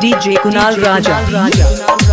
DJ Kunal Raja, Raja.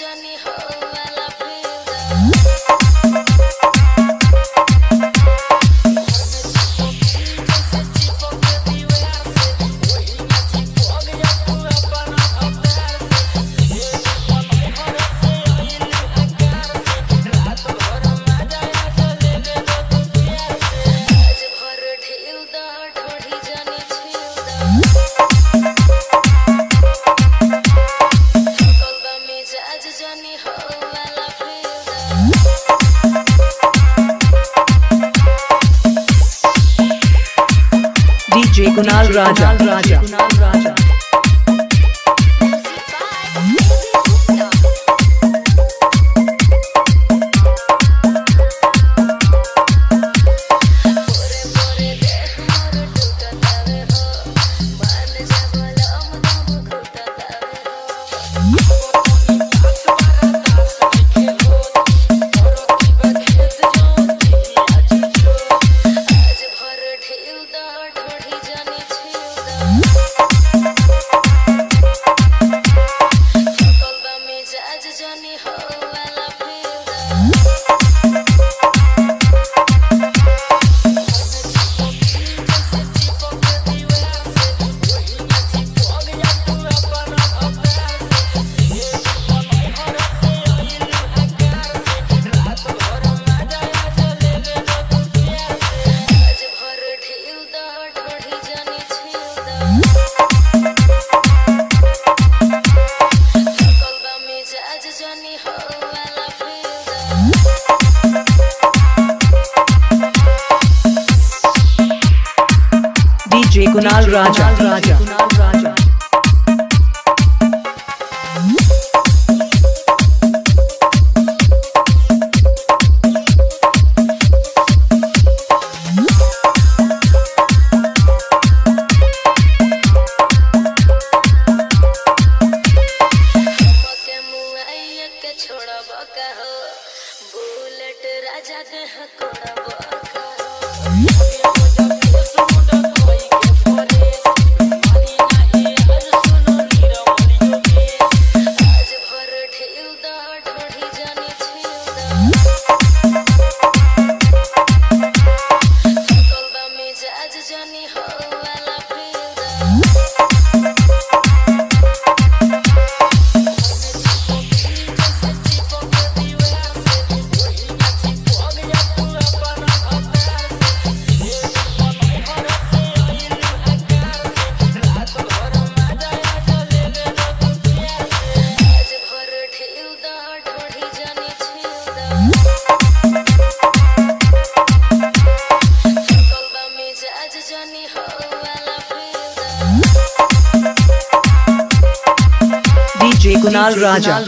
Johnny Ho. DJ Kunal Raja. Kunal Raja. Kunal Raja. Johnny, oh, I love you. DJ Kunal Raja Raja छोड़ा हो bullet राजा दे हको हो जे कुणाल राजा।